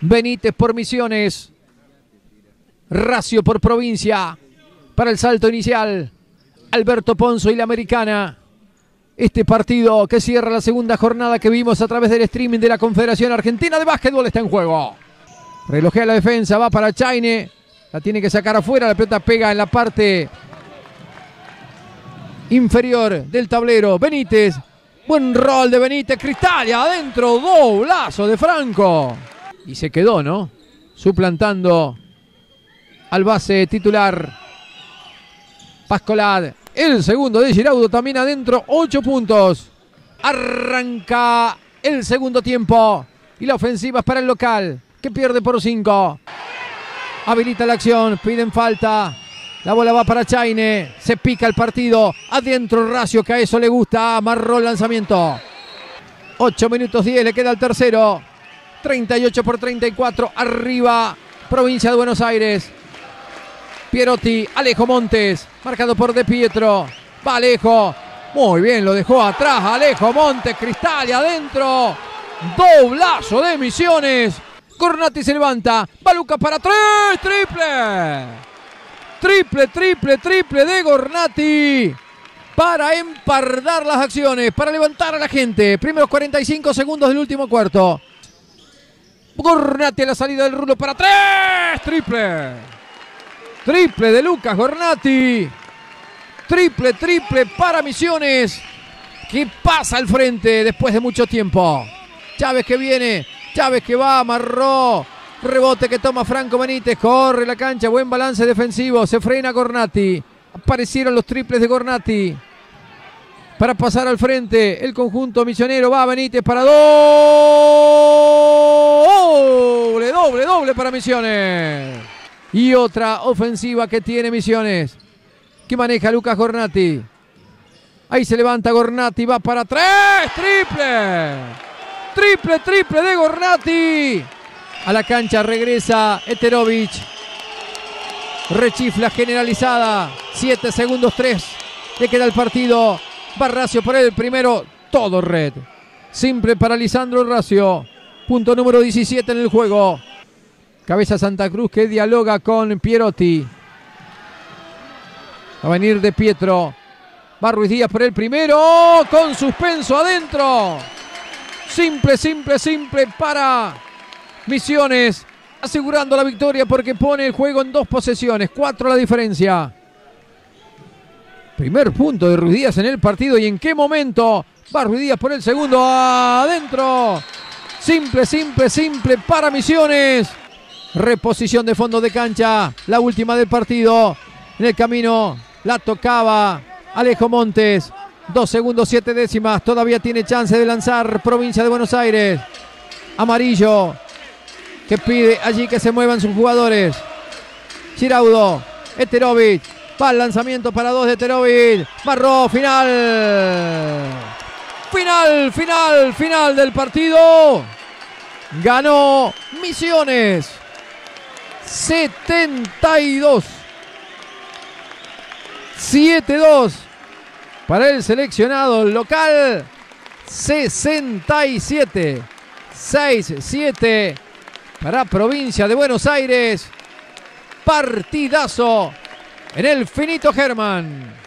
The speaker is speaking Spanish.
Benítez por Misiones. Racio por provincia. Para el salto inicial. Alberto Ponzo y la americana. Este partido que cierra la segunda jornada que vimos a través del streaming de la Confederación Argentina de Básquetbol está en juego. Relojea la defensa, va para Chaine. La tiene que sacar afuera, la pelota pega en la parte inferior del tablero. Benítez, buen rol de Benítez, Cristalia adentro, doblazo de Franco. Y se quedó, ¿no? Suplantando al base titular. Pascolad, el segundo de Giraudo también adentro, ocho puntos. Arranca el segundo tiempo. Y la ofensiva es para el local, que pierde por cinco. Habilita la acción, piden falta. La bola va para Chaine. Se pica el partido. Adentro Racio, que a eso le gusta. Amarró el lanzamiento. 8 minutos 10, le queda el tercero. 38 por 34. Arriba, provincia de Buenos Aires. Pierotti, Alejo Montes. Marcado por De Pietro. Va Alejo. Muy bien, lo dejó atrás. Alejo Montes, Cristal y adentro. Doblazo de Misiones. Cornati se levanta. Baluca para tres. Triple. Triple, triple, triple de Gornati para empardar las acciones, para levantar a la gente. Primeros 45 segundos del último cuarto. Gornati a la salida del rulo para tres. Triple. Triple de Lucas Gornati. Triple, triple para Misiones. Que pasa al frente después de mucho tiempo. Chávez que viene. Chávez que va, amarró. Rebote que toma Franco Benítez. Corre la cancha. Buen balance defensivo. Se frena Gornati. Aparecieron los triples de Gornati. Para pasar al frente. El conjunto misionero va Benítez para doble. Doble, doble para Misiones. Y otra ofensiva que tiene Misiones. Que maneja Lucas Gornati. Ahí se levanta Gornati. Va para tres. Triple. Triple, triple de Gornati. A la cancha regresa Eterovic. Rechifla generalizada. 7 segundos 3. Le queda el partido. Barracio por el primero. Todo red. Simple para Lisandro Racio. Punto número 17 en el juego. Cabeza Santa Cruz que dialoga con Pierotti. Va a venir de Pietro. Va Ruiz Díaz por el primero. Con suspenso adentro. Simple, simple, simple para Misiones asegurando la victoria porque pone el juego en dos posesiones. Cuatro la diferencia. Primer punto de Ruiz Díaz en el partido y en qué momento va Ruiz Díaz por el segundo adentro. Simple, simple, simple para Misiones. Reposición de fondo de cancha. La última del partido. En el camino la tocaba Alejo Montes. Dos segundos, siete décimas. Todavía tiene chance de lanzar provincia de Buenos Aires. Amarillo que pide allí que se muevan sus jugadores. Giraudo, Eterovic, va el lanzamiento para dos de Eterovic. Barro, final. Final, final, final del partido. Ganó Misiones. 72. 7-2 para el seleccionado local. 67. 6-7 para provincia de Buenos Aires. Partidazo en el finito Germán.